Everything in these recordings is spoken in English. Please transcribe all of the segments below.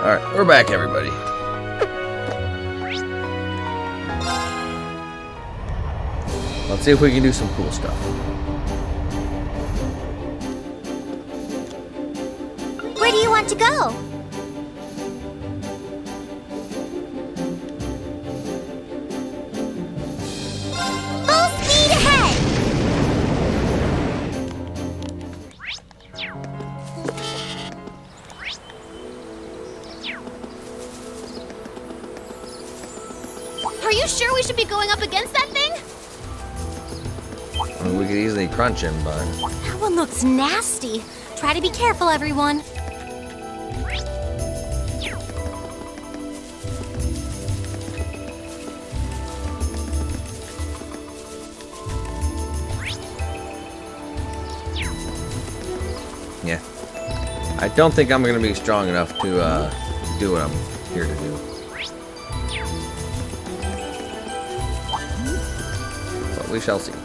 Alright, we're back, everybody. Let's see if we can do some cool stuff. Where do you want to go? Are you sure we should be going up against that thing? I mean, we could easily crunch him, but That one looks nasty. Try to be careful, everyone. yeah. I don't think I'm gonna be strong enough to uh, do what I'm here to do. But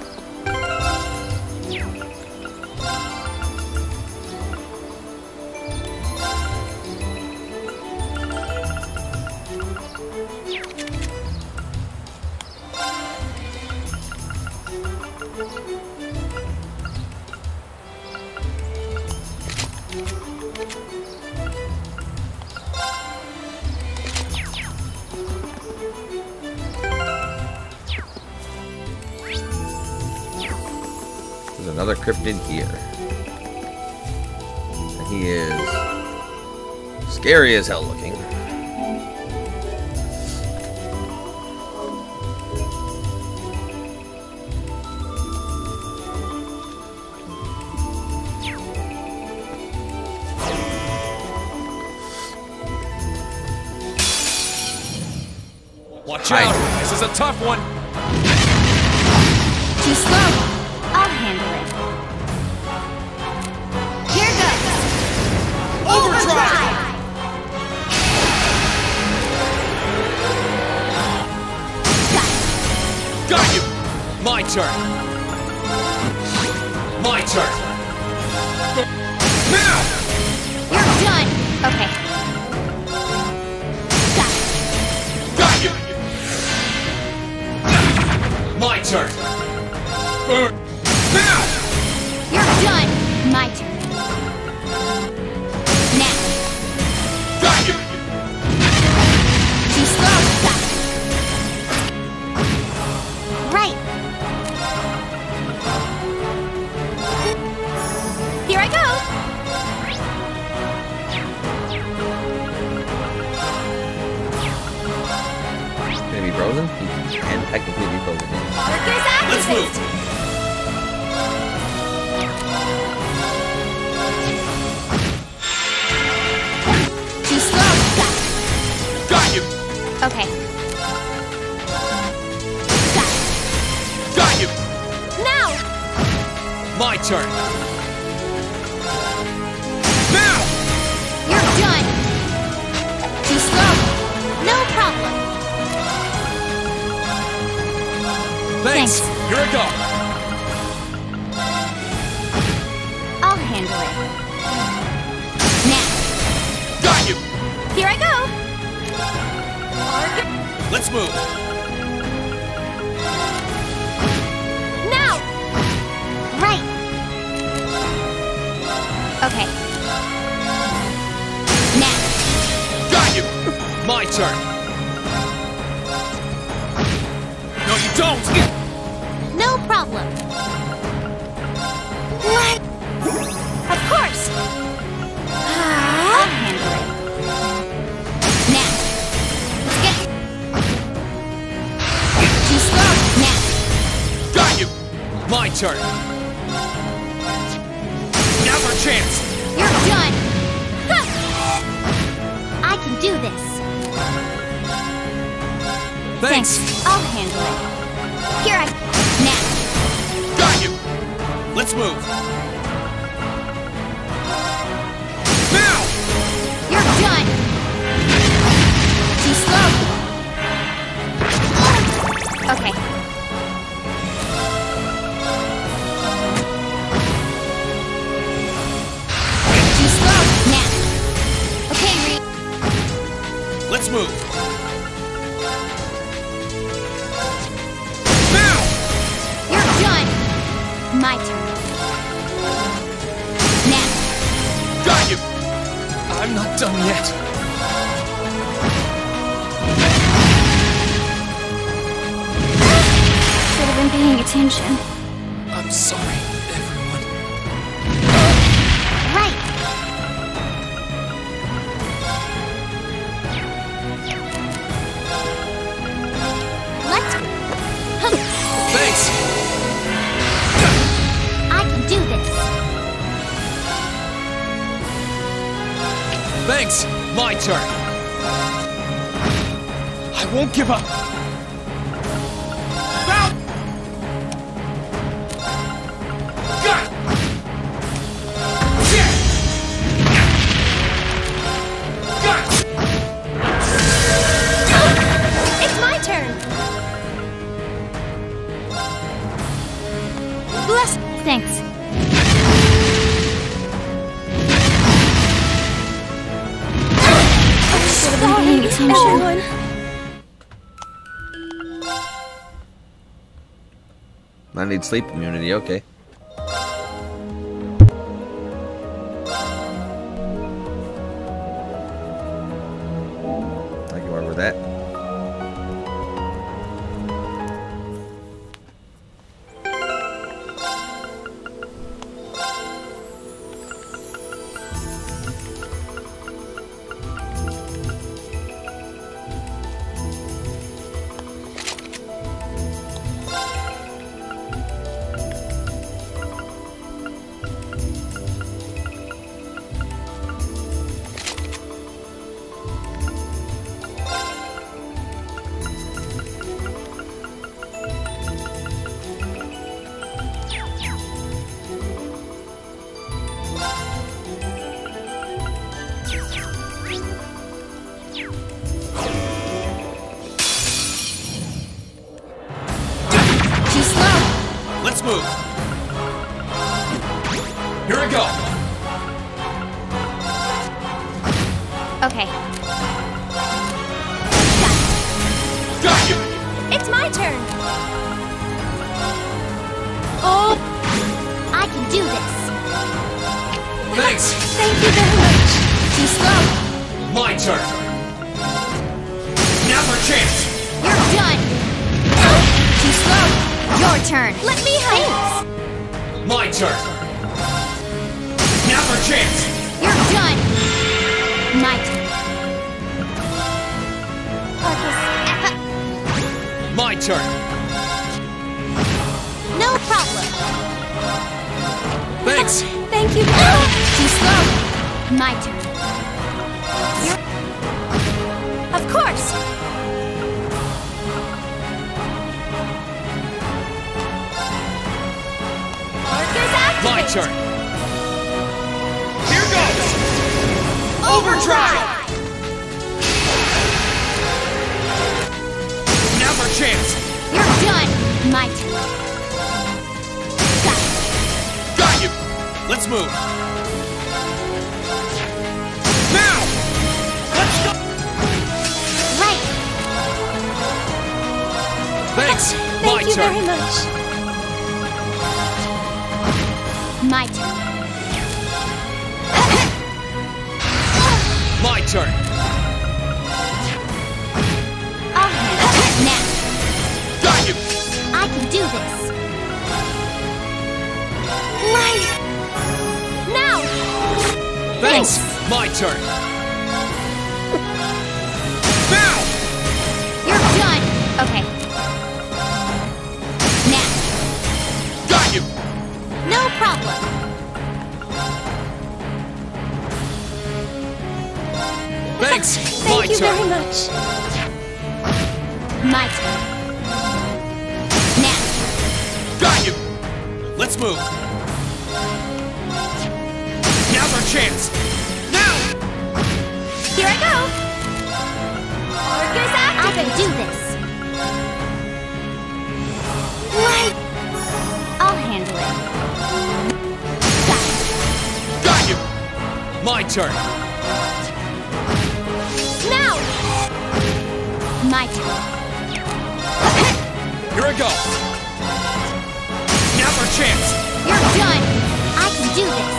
scary as hell looking. Watch Hi. out! This is a tough one! Too slow. I'll handle it. Here goes. Overdrive! Got My turn! My turn! Now! You're done. Okay. Got it. Got you! My turn! Now! You're done. My turn. Technically be frozen. Arcus Let's activate. move! Too slow. Got it. Got you! Okay. Got it. Got you! Now. My turn! Thanks! Thanks. Here I go! I'll handle it. Now. Got you! Here I go. Let's move! Now. Right. Okay. Now. Got you! My turn! No, you don't! Problem. What? Of course. I'll handle it. Now. Let's get. Too slow. Now. Got you! My turn! I'm sorry, everyone. Right. Let's. Thanks! I can do this. Thanks! My turn! I won't give up! I need sleep immunity, okay. Chance! You're done. Too slow. Your turn. Let me help. My turn! Now's our chance! You're done. My turn. My turn! No problem. Thanks! Thank you. Too slow. My turn. You're... Of course. My turn! Here goes! Overdrive! Now's our chance! You're done. My turn. Got it. Got you! Let's move! Now! Let's go! Right. Thanks! Thank My you turn! very much. My turn. My turn! I'll handle it now. Got you! I can do this. My. Now. Thanks! My turn! Now! You're done. Okay. Now. Got you! No problem. Thanks! Thank My you turn! very much. My turn. Now. Got you! Let's move! Now's our chance! Now! Here I go. Arcus activate. I can do this. Right. I'll handle it. Got it. Got you! My turn! My turn. Here I go. Now's our chance. You're done. I can do this.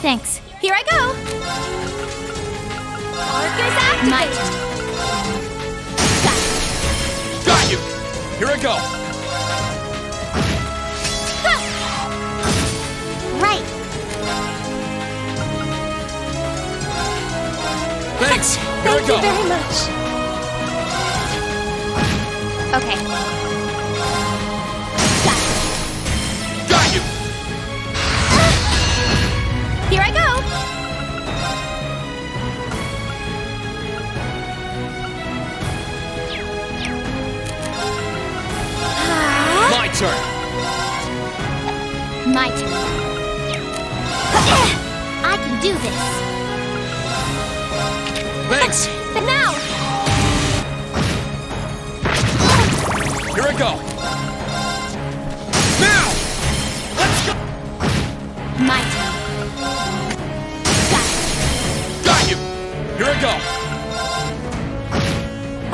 Thanks. Here I go. Arcus activate. My turn. Got it. Got you. Here I go. Here Thank I go. you very much. Okay. Got it. Got you. Here I go. My turn. My turn. I can do this. Thanks. But now, Here I go. Now. Let's go. my turn. Got it. Got you. Here I go.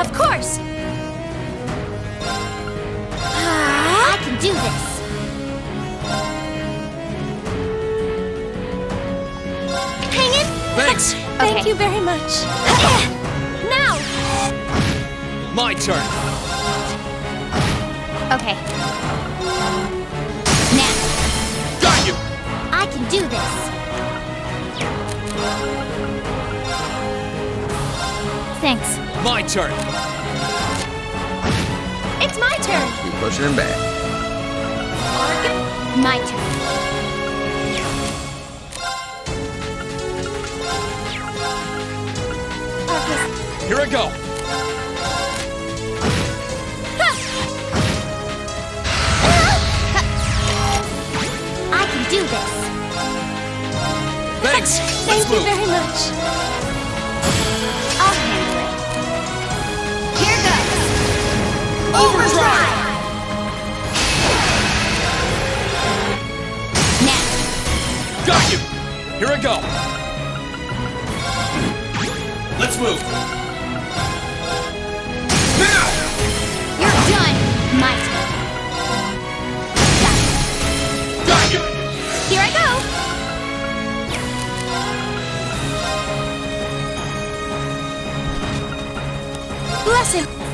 Of course. Ah, I can do this. Hang it. Thanks. Thank you very much. now. My turn. Okay. Now. Got you. I can do this. Thanks. My turn. It's my turn. Keep pushing him back. My turn. Here I go. I can do this. Thanks. Let's Thank you very much. I'll handle it. Here goes. Overdrive. Now, Got you. Here I go. Let's move.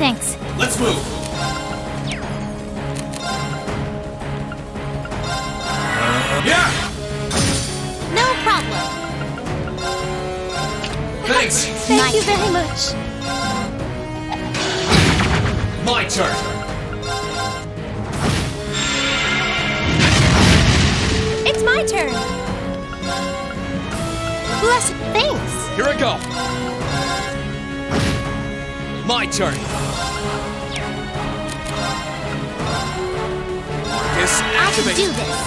Thanks. Let's move. Yeah. No problem. Thanks. Thank My you very much. My turn. It's my turn. Bless him. Thanks. Here I go. My turn. Marcus, I can do this.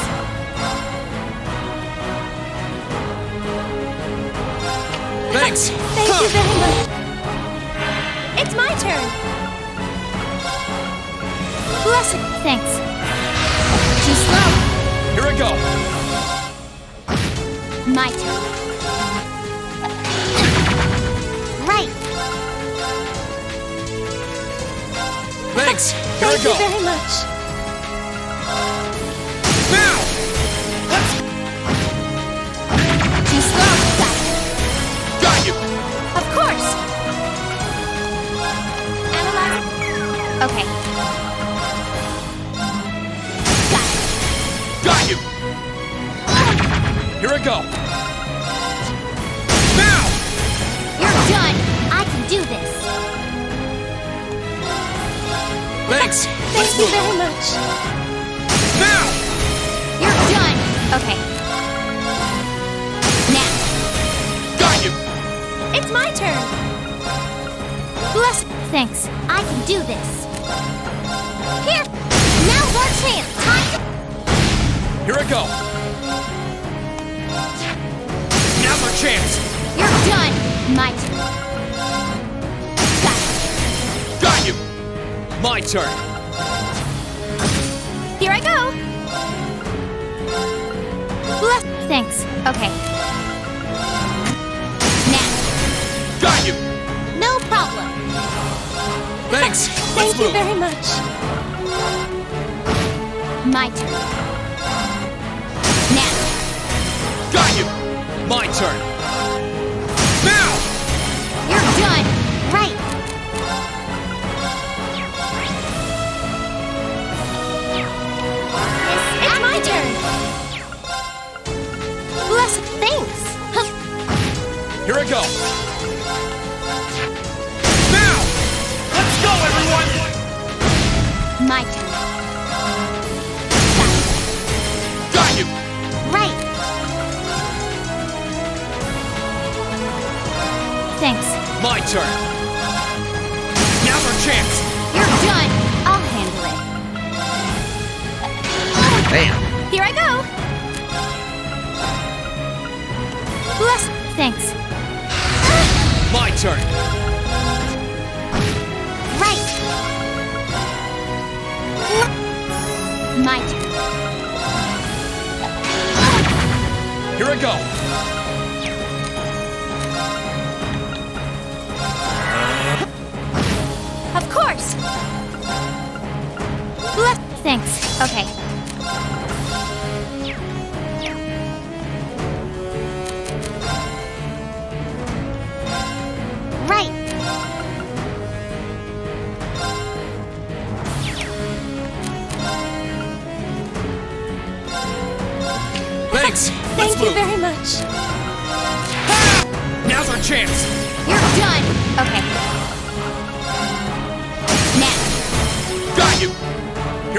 Thanks. Thank you very much. It's my turn. Bless him. Thanks. Too slow. Here I go. My turn. Thanks. Here Thank I go. you very much. Now. Let's. Too slow. Got. Got you. Of course. Analyze. Okay. Got it. Got you. Here I go. Now. You're done. I can do this. Thanks. Thank Let's you move. very much. Now. You're done. Okay. Now, Got you. it's my turn. Bless. Thanks. I can do this. Here. Now's our chance. Time to. Here I go. Now's our chance. You're done. My turn. My turn. Here I go. Bless. Thanks. Okay. Now, Got you. no problem. Thanks. Thank you very much. My turn. Now. Got you. My turn. Here I go. Now. Let's go, everyone. My turn. Got you. Right. Thanks. My turn. Now's our chance. You're done. I'll handle it. Damn. Here I go. Bless. Thanks. My turn. Right. My turn. Here I go. Of course. Bless. Thanks. Okay.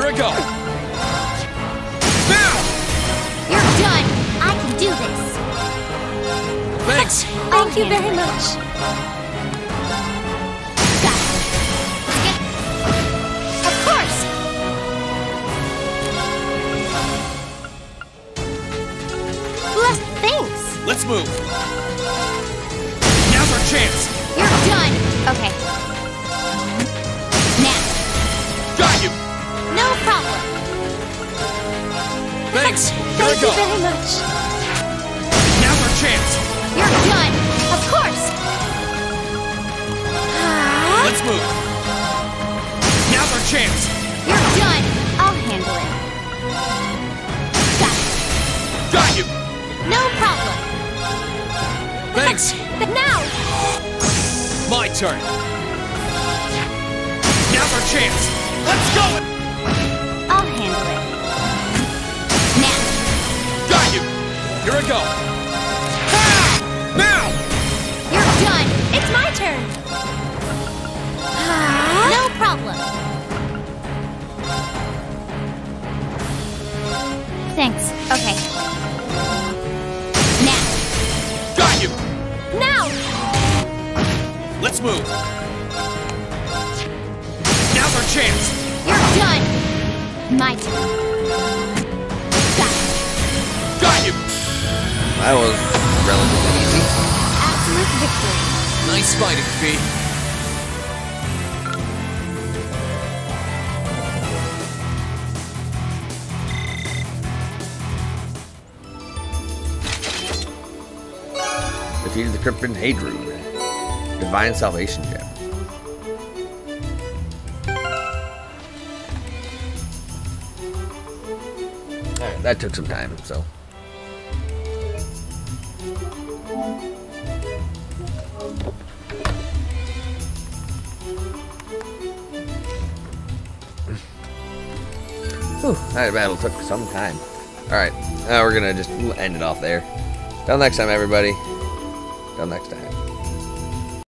Here I go. Now. You're done. I can do this. Thanks. Thank you very much. Got it. Of course. Bless. Thanks. Let's move. Now's our chance. You're done. Okay. Thank you very much. Now's our chance. You're done. Of course. Let's move. Now's our chance. You're done. I'll handle it. Got it. Got you. No problem. Thanks. Now. My turn. Now's our chance. Let's go. Here I go. That was relatively easy. Absolute victory. Nice fighting, Fie. Defeated the Cryptid Hadroon. Divine Salvation Gem. Alright, that took some time, so. Whew, that battle took some time. Alright, now we're gonna just end it off there. Till next time, everybody. Till next time.